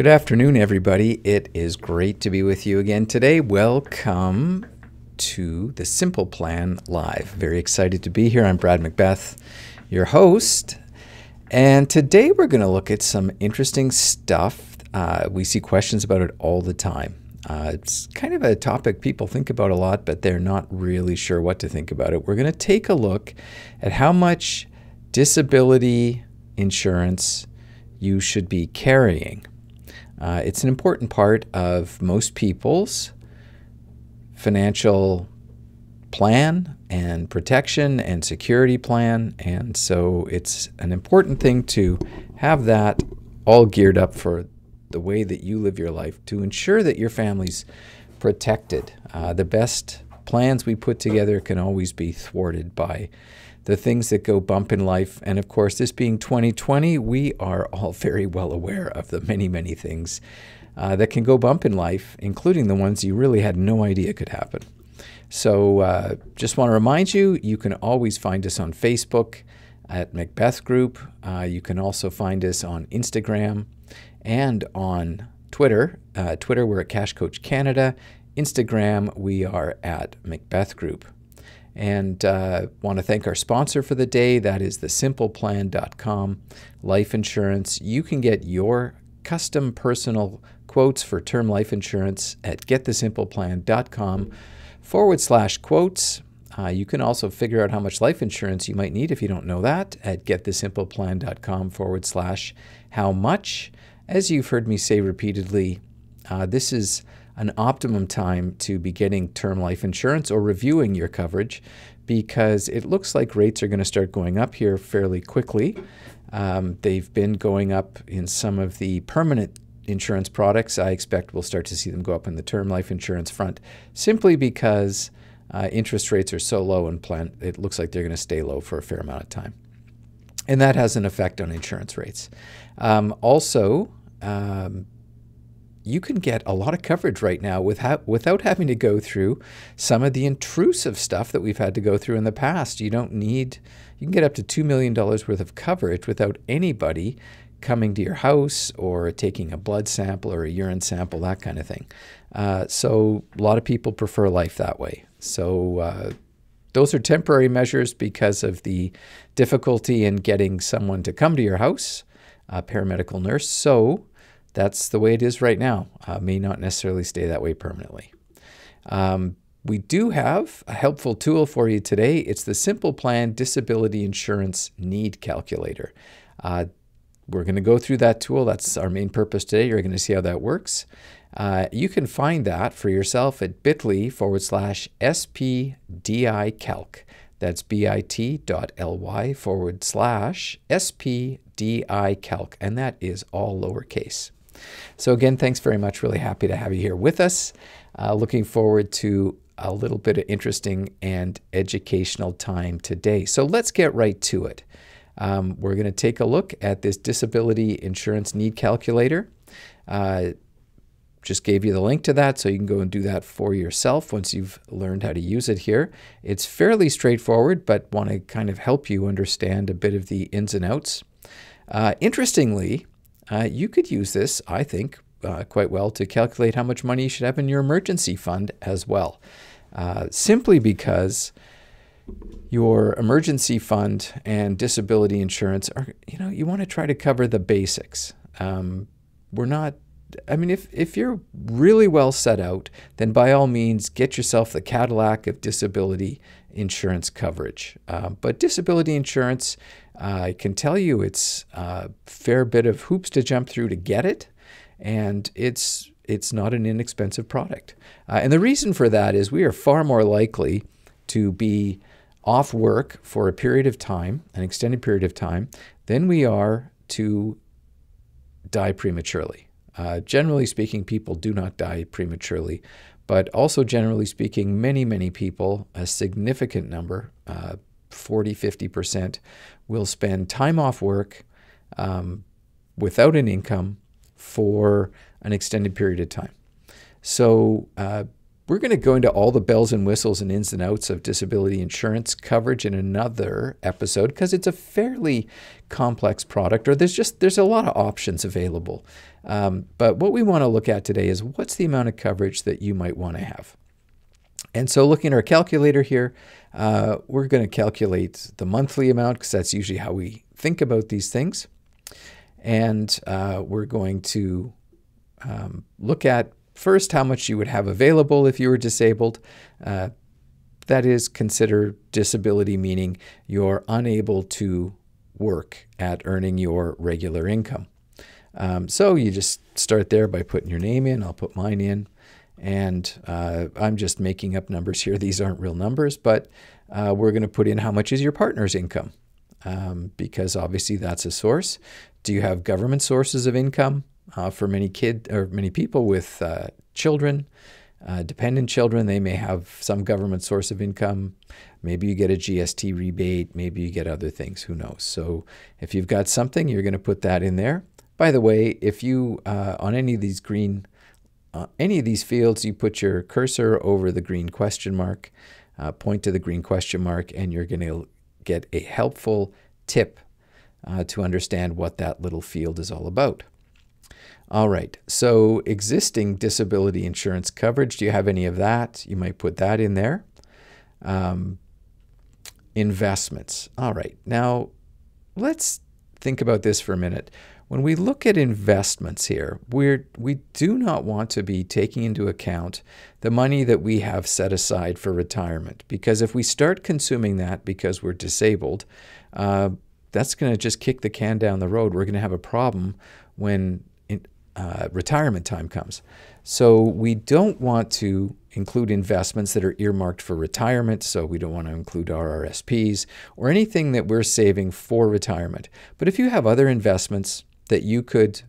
Good afternoon, everybody. It is great to be with you again today. Welcome to the Simple Plan Live. Very excited to be here. I'm Brad McBeth, your host. And today we're going to look at some interesting stuff. Uh, we see questions about it all the time. Uh, it's kind of a topic people think about a lot, but they're not really sure what to think about it. We're going to take a look at how much disability insurance you should be carrying. Uh, it's an important part of most people's financial plan and protection and security plan. And so it's an important thing to have that all geared up for the way that you live your life to ensure that your family's protected. Uh, the best plans we put together can always be thwarted by the things that go bump in life. And of course, this being 2020, we are all very well aware of the many, many things uh, that can go bump in life, including the ones you really had no idea could happen. So, uh, just want to remind you you can always find us on Facebook at Macbeth Group. Uh, you can also find us on Instagram and on Twitter. Uh, Twitter, we're at Cash Coach Canada. Instagram, we are at Macbeth Group. And uh, want to thank our sponsor for the day. That is thesimpleplan.com life insurance. You can get your custom personal quotes for term life insurance at getthesimpleplan.com forward slash quotes. Uh, you can also figure out how much life insurance you might need if you don't know that at getthesimpleplan.com forward slash how much. As you've heard me say repeatedly, uh, this is an optimum time to be getting term life insurance or reviewing your coverage because it looks like rates are going to start going up here fairly quickly. Um, they've been going up in some of the permanent insurance products. I expect we'll start to see them go up in the term life insurance front simply because uh, interest rates are so low and plan it looks like they're going to stay low for a fair amount of time. And that has an effect on insurance rates. Um, also, um, you can get a lot of coverage right now without, without having to go through some of the intrusive stuff that we've had to go through in the past. You don't need, you can get up to $2 million worth of coverage without anybody coming to your house or taking a blood sample or a urine sample, that kind of thing. Uh, so a lot of people prefer life that way. So uh, those are temporary measures because of the difficulty in getting someone to come to your house, a paramedical nurse. So that's the way it is right now. Uh, may not necessarily stay that way permanently. Um, we do have a helpful tool for you today. It's the Simple Plan Disability Insurance Need Calculator. Uh, we're going to go through that tool. That's our main purpose today. You're going to see how that works. Uh, you can find that for yourself at bit.ly forward slash SPDI calc. That's bit.ly forward slash SPDI calc. And that is all lowercase. So, again, thanks very much. Really happy to have you here with us. Uh, looking forward to a little bit of interesting and educational time today. So, let's get right to it. Um, we're going to take a look at this disability insurance need calculator. Uh, just gave you the link to that so you can go and do that for yourself once you've learned how to use it here. It's fairly straightforward, but want to kind of help you understand a bit of the ins and outs. Uh, interestingly, uh, you could use this, I think, uh, quite well to calculate how much money you should have in your emergency fund as well. Uh, simply because your emergency fund and disability insurance are, you know, you want to try to cover the basics. Um, we're not, I mean, if, if you're really well set out, then by all means, get yourself the Cadillac of disability insurance coverage. Uh, but disability insurance, uh, I can tell you it's a fair bit of hoops to jump through to get it, and it's it's not an inexpensive product. Uh, and the reason for that is we are far more likely to be off work for a period of time, an extended period of time, than we are to die prematurely. Uh, generally speaking, people do not die prematurely, but also generally speaking, many, many people, a significant number, uh, 40, 50%, will spend time off work um, without an income for an extended period of time. So uh, we're going to go into all the bells and whistles and ins and outs of disability insurance coverage in another episode because it's a fairly complex product, or there's just there's a lot of options available. Um, but what we want to look at today is what's the amount of coverage that you might want to have. And so, looking at our calculator here, uh, we're going to calculate the monthly amount because that's usually how we think about these things. And uh, we're going to um, look at first how much you would have available if you were disabled. Uh, that is, consider disability meaning you're unable to work at earning your regular income. Um, so you just start there by putting your name in. I'll put mine in. And uh, I'm just making up numbers here. These aren't real numbers, but uh, we're going to put in how much is your partner's income um, because obviously that's a source. Do you have government sources of income uh, for many kid or many people with uh, children, uh, dependent children? They may have some government source of income. Maybe you get a GST rebate. Maybe you get other things. Who knows? So if you've got something, you're going to put that in there. By the way, if you uh, on any of these green uh, any of these fields, you put your cursor over the green question mark, uh, point to the green question mark, and you're going to get a helpful tip to understand what that little field is all about. All right, so existing disability insurance coverage, do you have any of that? You might put that in there. Um, investments. All right, now let's think about this for a minute. When we look at investments here, we're, we do not want to be taking into account the money that we have set aside for retirement. Because if we start consuming that because we're disabled, uh, that's going to just kick the can down the road. We're going to have a problem when uh, retirement time comes. So we don't want to include investments that are earmarked for retirement. So we don't want to include RRSPs or anything that we're saving for retirement. But if you have other investments that you could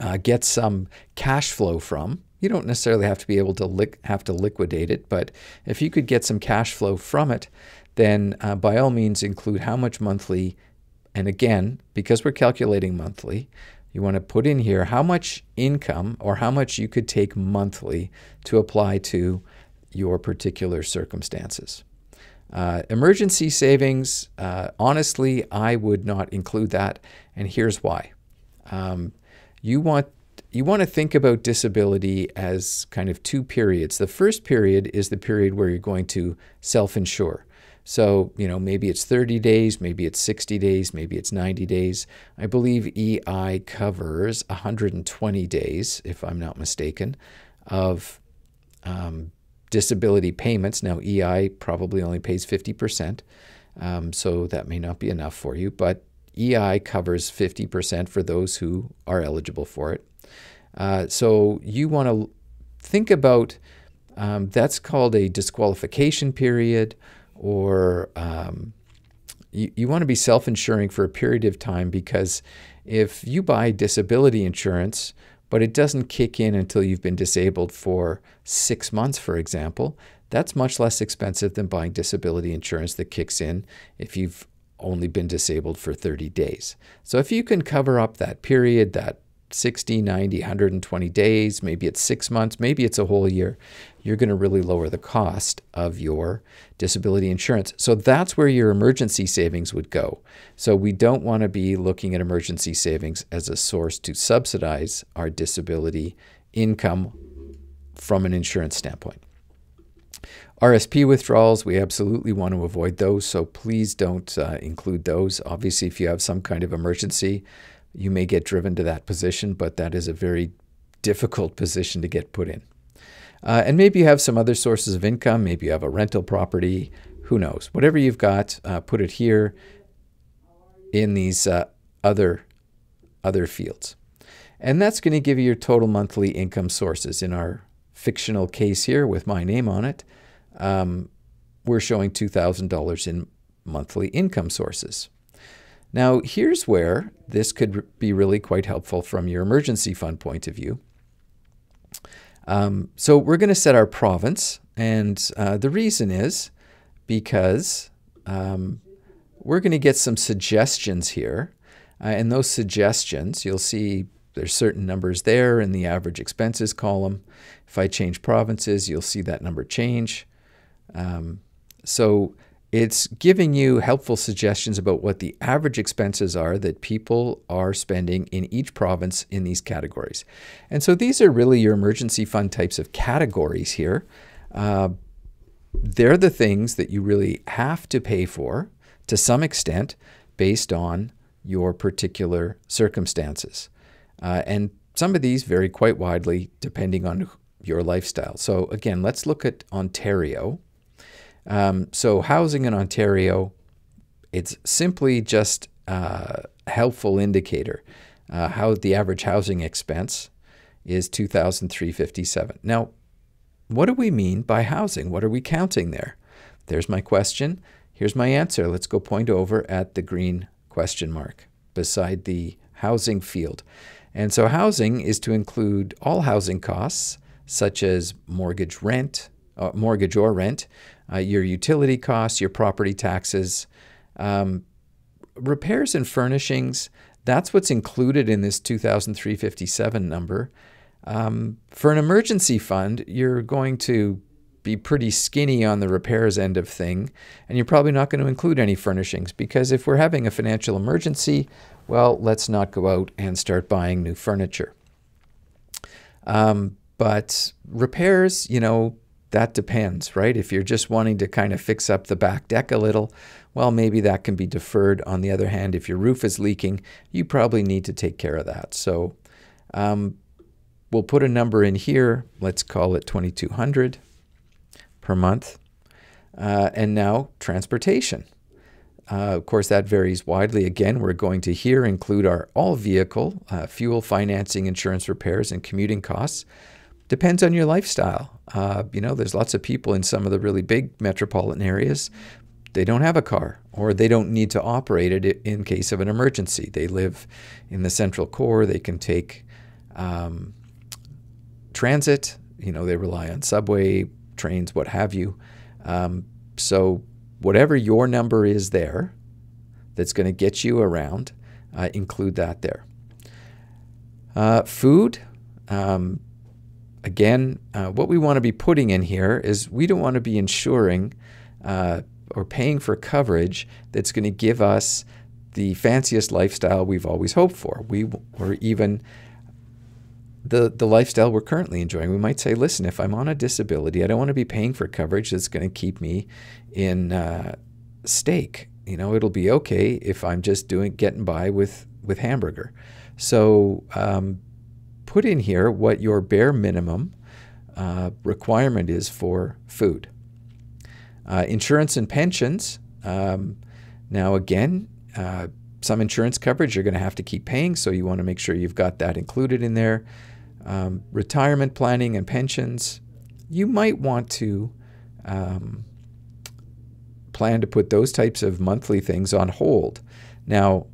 uh, get some cash flow from. You don't necessarily have to be able to have to liquidate it, but if you could get some cash flow from it, then uh, by all means include how much monthly. And again, because we're calculating monthly, you want to put in here how much income or how much you could take monthly to apply to your particular circumstances. Uh, emergency savings, uh, honestly, I would not include that, and here's why. Um, you want you want to think about disability as kind of two periods. The first period is the period where you're going to self-insure. So, you know, maybe it's 30 days, maybe it's 60 days, maybe it's 90 days. I believe EI covers 120 days, if I'm not mistaken, of um, disability payments. Now, EI probably only pays 50%, um, so that may not be enough for you, but EI covers 50% for those who are eligible for it. Uh, so you want to think about um, that's called a disqualification period, or um, you, you want to be self insuring for a period of time because if you buy disability insurance, but it doesn't kick in until you've been disabled for six months, for example. That's much less expensive than buying disability insurance that kicks in if you've only been disabled for 30 days. So if you can cover up that period, that 60, 90, 120 days, maybe it's six months, maybe it's a whole year, you're going to really lower the cost of your disability insurance. So that's where your emergency savings would go. So we don't want to be looking at emergency savings as a source to subsidize our disability income from an insurance standpoint. RSP withdrawals, we absolutely want to avoid those, so please don't uh, include those. Obviously, if you have some kind of emergency, you may get driven to that position, but that is a very difficult position to get put in. Uh, and maybe you have some other sources of income. Maybe you have a rental property. Who knows? Whatever you've got, uh, put it here in these uh, other other fields. And that's going to give you your total monthly income sources. In our fictional case here with my name on it, um, we're showing $2,000 in monthly income sources. Now, here's where this could be really quite helpful from your emergency fund point of view. Um, so we're going to set our province, and uh, the reason is because um, we're going to get some suggestions here. Uh, and those suggestions, you'll see there's certain numbers there in the average expenses column. If I change provinces, you'll see that number change. Um, so it's giving you helpful suggestions about what the average expenses are that people are spending in each province in these categories. And so these are really your emergency fund types of categories here. Uh, they're the things that you really have to pay for to some extent based on your particular circumstances. Uh, and some of these vary quite widely depending on your lifestyle. So, again, let's look at Ontario. Um, so, housing in Ontario, it's simply just a helpful indicator. Uh, how the average housing expense is 2,357. Now, what do we mean by housing? What are we counting there? There's my question. Here's my answer. Let's go point over at the green question mark beside the housing field. And so housing is to include all housing costs, such as mortgage rent, uh, mortgage or rent, uh, your utility costs, your property taxes, um, repairs and furnishings. That's what's included in this 2,357 number. Um, for an emergency fund, you're going to be pretty skinny on the repairs end of thing, and you're probably not going to include any furnishings because if we're having a financial emergency, well, let's not go out and start buying new furniture. Um, but repairs, you know, that depends, right? If you're just wanting to kind of fix up the back deck a little, well, maybe that can be deferred. On the other hand, if your roof is leaking, you probably need to take care of that. So um, we'll put a number in here. Let's call it 2200 per month. Uh, and now transportation. Uh, of course, that varies widely. Again, we're going to here include our all vehicle, uh, fuel, financing, insurance, repairs, and commuting costs. Depends on your lifestyle. Uh, you know, there's lots of people in some of the really big metropolitan areas. They don't have a car or they don't need to operate it in case of an emergency. They live in the central core. They can take um, transit. You know, they rely on subway, trains, what have you. Um, so whatever your number is there that's going to get you around, uh, include that there. Uh, food, um, again, uh, what we want to be putting in here is we don't want to be insuring uh, or paying for coverage that's going to give us the fanciest lifestyle we've always hoped for. We or even the, the lifestyle we're currently enjoying. We might say, listen, if I'm on a disability, I don't want to be paying for coverage that's going to keep me in uh, steak. You know, it'll be okay if I'm just doing getting by with with hamburger. So um, put in here what your bare minimum uh, requirement is for food. Uh, insurance and pensions. Um, now again, uh, some insurance coverage you're going to have to keep paying, so you want to make sure you've got that included in there um, retirement planning and pensions, you might want to um, plan to put those types of monthly things on hold. Now,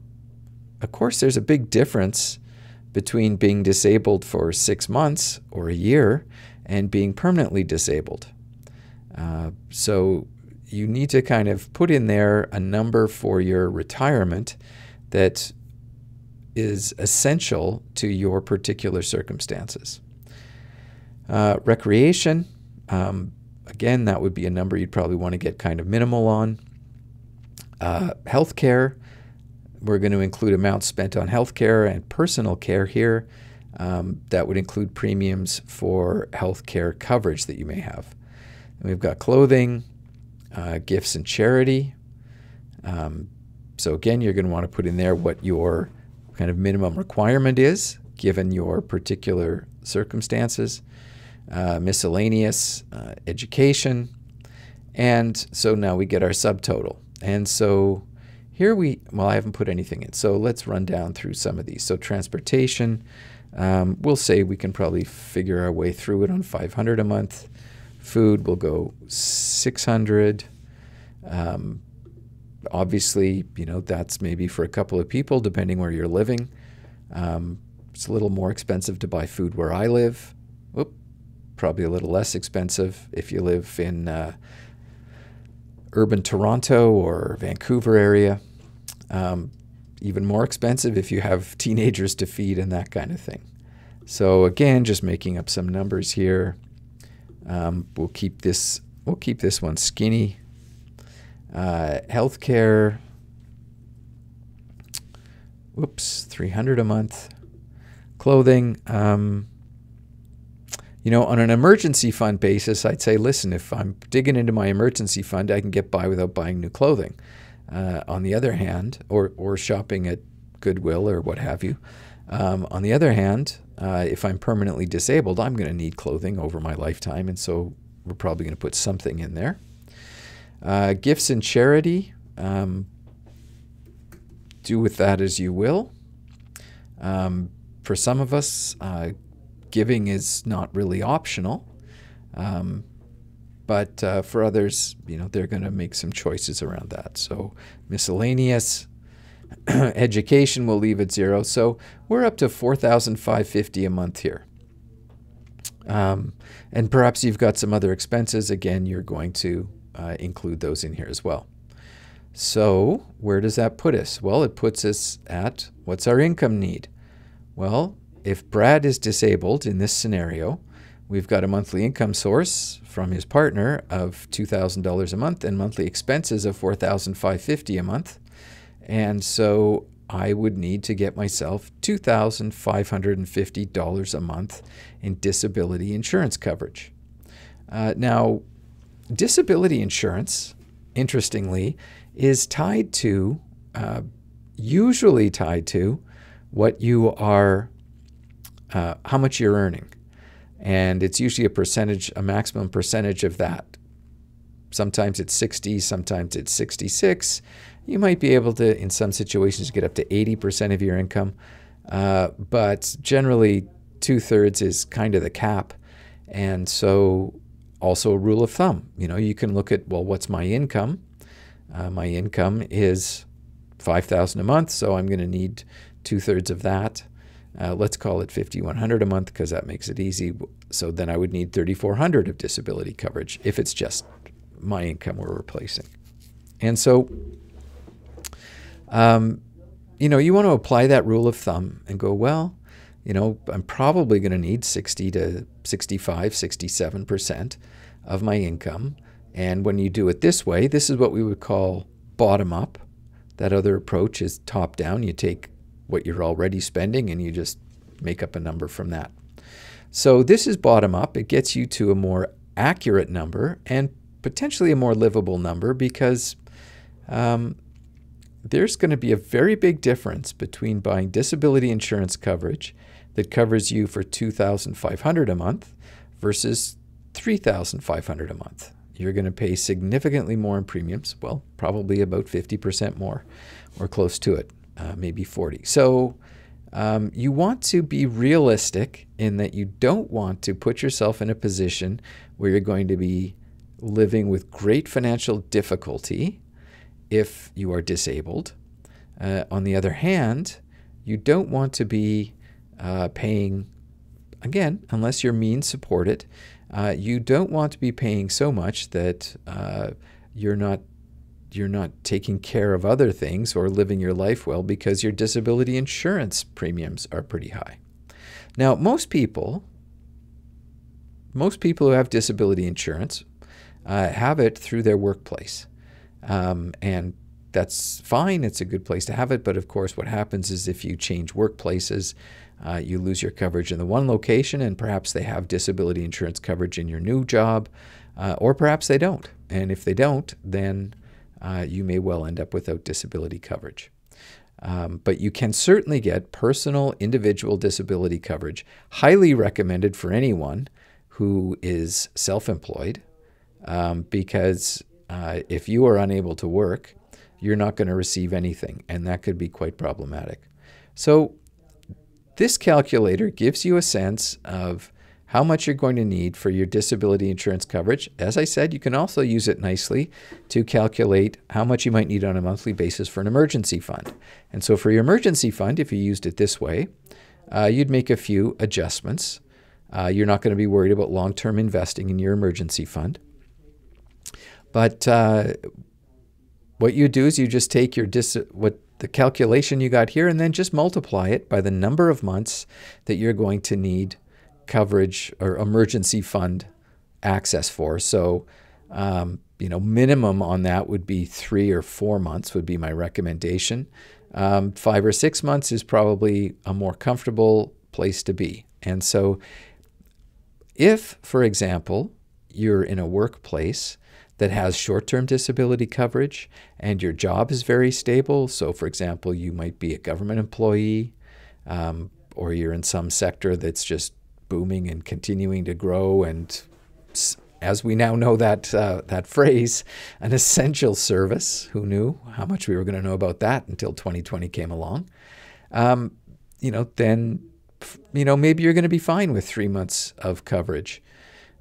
of course, there's a big difference between being disabled for six months or a year and being permanently disabled. Uh, so you need to kind of put in there a number for your retirement that is essential to your particular circumstances. Uh, recreation, um, again, that would be a number you'd probably want to get kind of minimal on. Uh, healthcare, we're going to include amounts spent on healthcare and personal care here. Um, that would include premiums for healthcare coverage that you may have. And we've got clothing, uh, gifts, and charity. Um, so again, you're going to want to put in there what your kind of minimum requirement is given your particular circumstances, uh, miscellaneous, uh, education. And so now we get our subtotal. And so here we, well, I haven't put anything in. So let's run down through some of these. So transportation, um, we'll say we can probably figure our way through it on 500 a month. Food will go 600. Um, obviously, you know, that's maybe for a couple of people, depending where you're living. Um, it's a little more expensive to buy food where I live. Whoop, probably a little less expensive if you live in uh, urban Toronto or Vancouver area. Um, even more expensive if you have teenagers to feed and that kind of thing. So again, just making up some numbers here. Um, we'll keep this we'll keep this one skinny. Uh, healthcare. Whoops, 300 a month. Clothing. Um, you know, on an emergency fund basis, I'd say, listen, if I'm digging into my emergency fund, I can get by without buying new clothing. Uh, on the other hand, or, or shopping at Goodwill or what have you. Um, on the other hand, uh, if I'm permanently disabled, I'm going to need clothing over my lifetime, and so we're probably going to put something in there. Uh, gifts and charity, um, do with that as you will. Um, for some of us, uh, giving is not really optional. Um, but uh, for others, you know, they're going to make some choices around that. So miscellaneous education will leave at zero. So we're up to 4,550 a month here. Um, and perhaps you've got some other expenses. Again, you're going to uh, include those in here as well. So where does that put us? Well, it puts us at what's our income need? Well, if Brad is disabled in this scenario, we've got a monthly income source from his partner of $2,000 a month and monthly expenses of $4,550 a month. And so I would need to get myself $2,550 a month in disability insurance coverage. Uh, now, disability insurance, interestingly, is tied to, uh, usually tied to, what you are uh, how much you're earning. And it's usually a percentage, a maximum percentage of that. Sometimes it's 60, sometimes it's 66. You might be able to, in some situations, get up to 80% of your income. Uh, but generally, two thirds is kind of the cap. And so, also a rule of thumb. You know, you can look at, well, what's my income? Uh, my income is 5000 a month, so I'm going to need two thirds of that. Uh, let's call it 5100 a month because that makes it easy. So then I would need 3400 of disability coverage if it's just my income we're replacing. And so, um, you know, you want to apply that rule of thumb and go, well, you know, I'm probably going to need 60 to 65, 67% of my income. And when you do it this way, this is what we would call bottom up. That other approach is top down. You take what you're already spending and you just make up a number from that. So this is bottom up. It gets you to a more accurate number and potentially a more livable number because um, there's going to be a very big difference between buying disability insurance coverage that covers you for 2500 a month versus 3500 a month. You're going to pay significantly more in premiums, well, probably about 50% more or close to it uh, maybe 40. So um, you want to be realistic in that you don't want to put yourself in a position where you're going to be living with great financial difficulty if you are disabled. Uh, on the other hand, you don't want to be uh, paying, again, unless your means support it, uh, you don't want to be paying so much that uh, you're not you're not taking care of other things or living your life well because your disability insurance premiums are pretty high. Now, most people, most people who have disability insurance uh, have it through their workplace. Um, and that's fine, it's a good place to have it. But of course, what happens is if you change workplaces, uh, you lose your coverage in the one location, and perhaps they have disability insurance coverage in your new job, uh, or perhaps they don't. And if they don't, then uh, you may well end up without disability coverage. Um, but you can certainly get personal individual disability coverage, highly recommended for anyone who is self employed, um, because uh, if you are unable to work, you're not going to receive anything, and that could be quite problematic. So, this calculator gives you a sense of how much you're going to need for your disability insurance coverage. As I said, you can also use it nicely to calculate how much you might need on a monthly basis for an emergency fund. And so for your emergency fund, if you used it this way, uh, you'd make a few adjustments. Uh, you're not going to be worried about long-term investing in your emergency fund. But uh, what you do is you just take your dis what the calculation you got here and then just multiply it by the number of months that you're going to need coverage or emergency fund access for. So, um, you know, minimum on that would be three or four months would be my recommendation. Um, five or six months is probably a more comfortable place to be. And so, if, for example, you're in a workplace that has short term disability coverage and your job is very stable, so for example, you might be a government employee um, or you're in some sector that's just booming and continuing to grow and as we now know that uh, that phrase, an essential service. Who knew how much we were going to know about that until 2020 came along? Um, you know, then you know maybe you're going to be fine with three months of coverage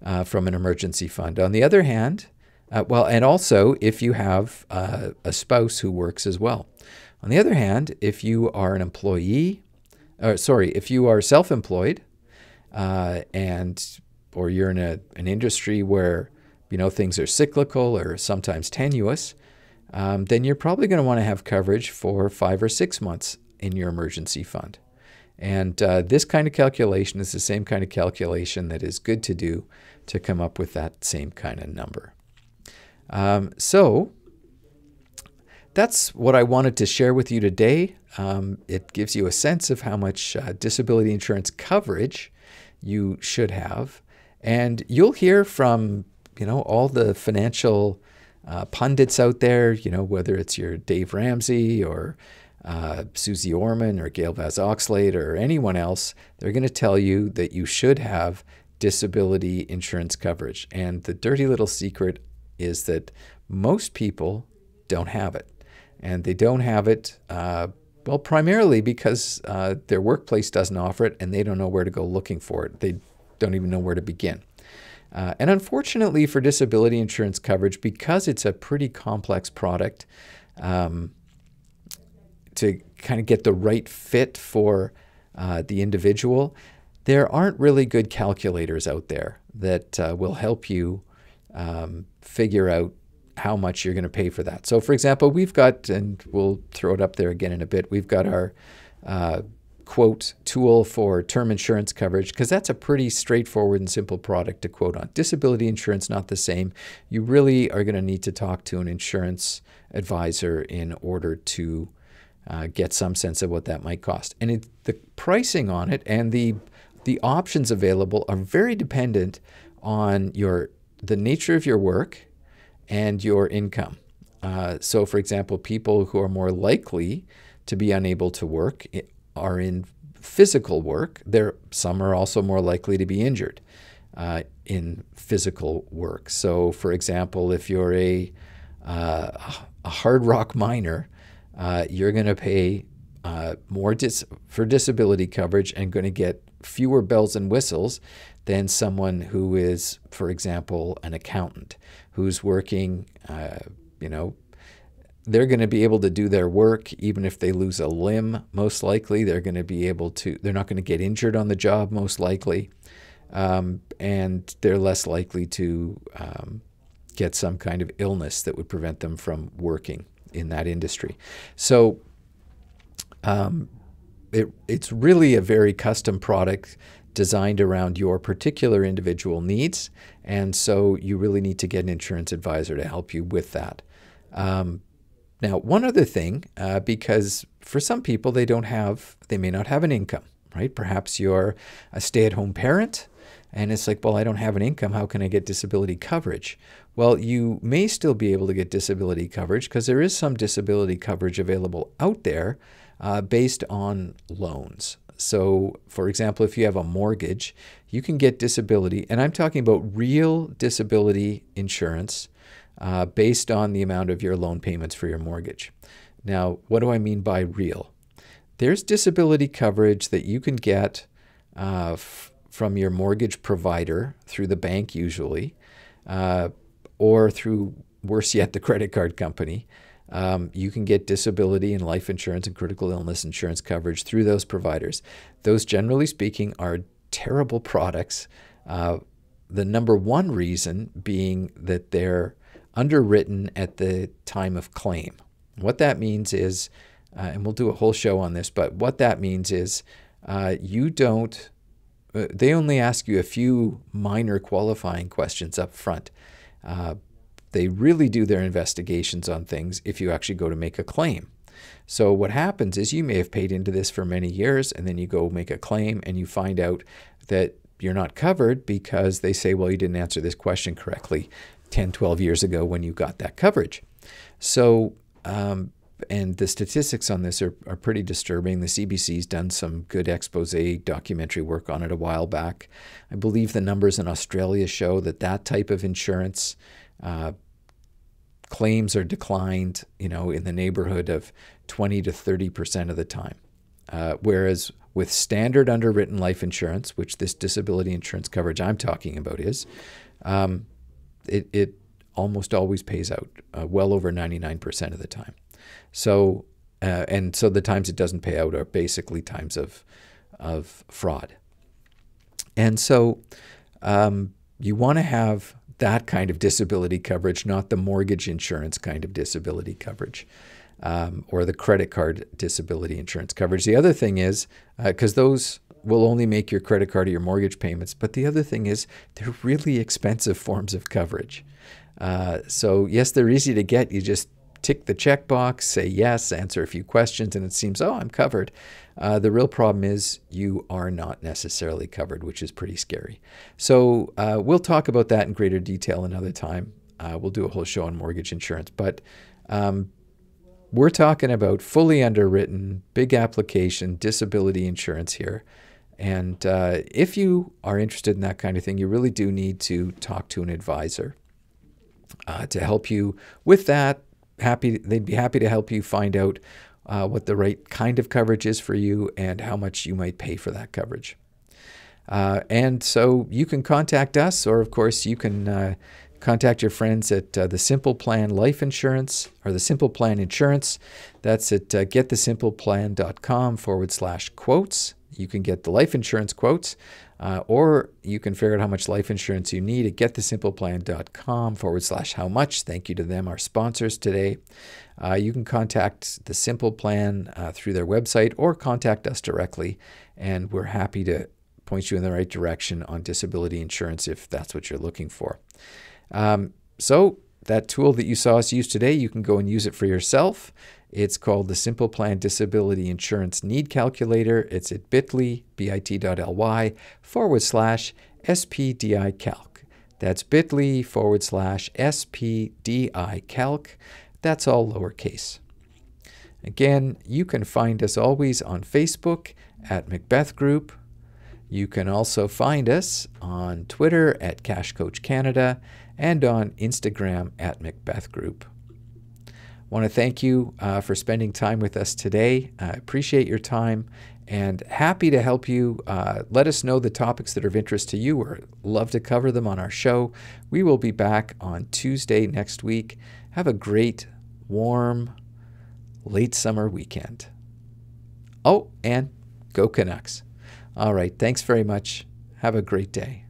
uh, from an emergency fund. On the other hand, uh, well, and also if you have uh, a spouse who works as well. On the other hand, if you are an employee, or sorry, if you are self-employed uh, and or you're in a, an industry where you know things are cyclical or sometimes tenuous, um, then you're probably going to want to have coverage for five or six months in your emergency fund. And uh, this kind of calculation is the same kind of calculation that is good to do to come up with that same kind of number. Um, so that's what I wanted to share with you today. Um, it gives you a sense of how much uh, disability insurance coverage you should have. And you'll hear from, you know, all the financial uh, pundits out there, you know, whether it's your Dave Ramsey or uh, Suze Orman or Gail Vaz Oxlade or anyone else, they're going to tell you that you should have disability insurance coverage. And the dirty little secret is that most people don't have it. And they don't have it, uh, well, primarily because uh, their workplace doesn't offer it and they don't know where to go looking for it. They don't even know where to begin. Uh, and unfortunately for disability insurance coverage, because it's a pretty complex product, um, to kind of get the right fit for uh, the individual, there aren't really good calculators out there that uh, will help you um, figure out how much you're going to pay for that. So, for example, we've got, and we'll throw it up there again in a bit, we've got our uh, quote tool for term insurance coverage because that's a pretty straightforward and simple product to quote on. Disability insurance, not the same. You really are going to need to talk to an insurance advisor in order to uh, get some sense of what that might cost. And it, the pricing on it and the the options available are very dependent on your the nature of your work and your income. Uh, so, for example, people who are more likely to be unable to work are in physical work, there some are also more likely to be injured uh, in physical work. So, for example, if you're a uh, a hard rock miner, uh, you're going to pay uh, more dis for disability coverage and going to get fewer bells and whistles than someone who is, for example, an accountant who's working, uh, you know, they're going to be able to do their work. Even if they lose a limb most likely they're going to be able to they're not going to get injured on the job most likely. Um, and they're less likely to um, get some kind of illness that would prevent them from working in that industry. So um, it, it's really a very custom product designed around your particular individual needs and so you really need to get an insurance advisor to help you with that um, now, one other thing, uh, because for some people, they don't have, they may not have an income, right? Perhaps you're a stay at home parent and it's like, well, I don't have an income. How can I get disability coverage? Well, you may still be able to get disability coverage because there is some disability coverage available out there uh, based on loans. So, for example, if you have a mortgage, you can get disability, and I'm talking about real disability insurance uh, based on the amount of your loan payments for your mortgage. Now, what do I mean by real? There's disability coverage that you can get uh, from your mortgage provider through the bank, usually, uh, or through, worse yet, the credit card company. Um, you can get disability and life insurance and critical illness insurance coverage through those providers. Those, generally speaking, are terrible products. Uh, the number one reason being that they're underwritten at the time of claim. What that means is uh, and we'll do a whole show on this, but what that means is uh, you don't, uh, they only ask you a few minor qualifying questions up front. They really do their investigations on things if you actually go to make a claim. So what happens is you may have paid into this for many years and then you go make a claim and you find out that you're not covered because they say, well, you didn't answer this question correctly 10, 12 years ago when you got that coverage. So, um, and the statistics on this are, are pretty disturbing. The CBC's done some good expose documentary work on it a while back. I believe the numbers in Australia show that that type of insurance uh, claims are declined, you know, in the neighborhood of 20 to 30 percent of the time. Uh, whereas with standard underwritten life insurance, which this disability insurance coverage I'm talking about is, um, it, it almost always pays out uh, well over 99% of the time. So, uh, and so the times it doesn't pay out are basically times of, of fraud. And so um, you want to have that kind of disability coverage, not the mortgage insurance kind of disability coverage. Um, or the credit card disability insurance coverage. The other thing is, because uh, those will only make your credit card or your mortgage payments, but the other thing is they're really expensive forms of coverage. Uh, so, yes, they're easy to get. You just tick the checkbox, say yes, answer a few questions, and it seems, oh, I'm covered. Uh, the real problem is you are not necessarily covered, which is pretty scary. So uh, we'll talk about that in greater detail another time. Uh, we'll do a whole show on mortgage insurance, but um, we're talking about fully underwritten, big application disability insurance here. And uh, if you are interested in that kind of thing, you really do need to talk to an advisor uh, to help you with that happy they'd be happy to help you find out uh, what the right kind of coverage is for you and how much you might pay for that coverage. Uh, and so you can contact us, or of course, you can uh, contact your friends at uh, the Simple Plan Life Insurance or the Simple Plan Insurance. That's at uh, getthesimpleplan.com forward slash quotes. You can get the life insurance quotes. Uh, or you can figure out how much life insurance you need at getthesimpleplan.com forward slash how much. Thank you to them, our sponsors today. Uh, you can contact the Simple Plan uh, through their website or contact us directly, and we're happy to point you in the right direction on disability insurance if that's what you're looking for. Um, so, that tool that you saw us use today, you can go and use it for yourself. It's called the Simple Plan Disability Insurance Need Calculator. It's at bit.ly, bit.ly forward slash SPDI calc. That's bit.ly forward slash SPDI calc. That's all lowercase. Again, you can find us always on Facebook at Macbeth Group. You can also find us on Twitter at Cash Coach Canada and on Instagram at Macbeth Group want to thank you uh, for spending time with us today. I appreciate your time and happy to help you. Uh, let us know the topics that are of interest to you. we love to cover them on our show. We will be back on Tuesday next week. Have a great, warm, late summer weekend. Oh, and go Canucks. All right. Thanks very much. Have a great day.